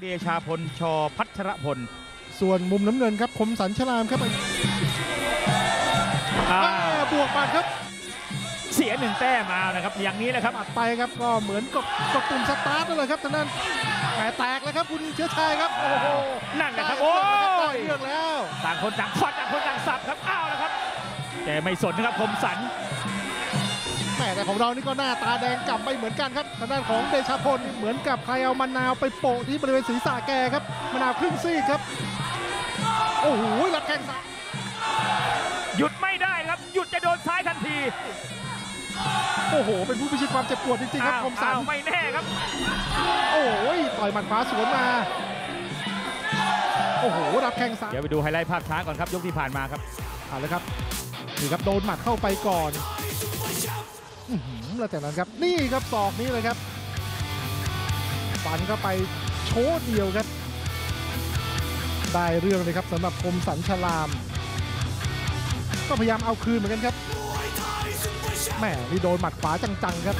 เดชาพลชพัชรพล ส่วนมุมน้ำเงินครับคมสันฉลามครับอ่าอ่าบวกมาครับ เสียหนึ่งแต้มมานะครับ อย่างนี้แหละครับปัดไปครับก็เหมือนกับกดปุ่มสตาร์ทนั่นแหละครับทางด้านแหมแตกเลยครับคุณเชื้อชัยครับโอ้โหนั่นแหละได้ครับโอ้เรื่องแล้ว ต่างคนต่างฟัดต่างคนต่างสับครับอ้าวแล้วครับ แต่ไม่สนนะครับคมสัน แหมแต่ของเรานี่ก็หน้าตาแดงกลับไปเหมือนกันครับทางด้านของเดชาพลนี่เหมือนกับใครเอามะนาวไปโปะที่บริเวณศีรษะแกครับมะนาวครึ่งซีกครับ โอ้โหรับแข้งซ้ายหยุดไม่ได้ครับ หยุดจะโดนซ้ายทันที โอ้โห เป็นผู้พิชิตความเจ็บปวดจริงๆครับอ้าวคมสันอ้าวไม่แน่ครับ โอ้ยต่อยหมัดขวาสวนมา โอ้โหรับแข้งซ้ายเดี๋ยวไปดูไฮไลท์ภาพช้าก่อนครับยกที่ผ่านมาครับเอาเลยครับนี่ครับโดนหมัดเข้าไปก่อนอื้อหือ แล้วจากนั้นครับนี่ครับศอกนี้เลยครับฟันเข้าไปโชว์เดียวครับได้เรื่องเลยครับสำหรับคมสันฉลาม ก็พยายามเอาคืนเหมือนกันครับแหมนี่โดนหมัดขวาจังๆครับ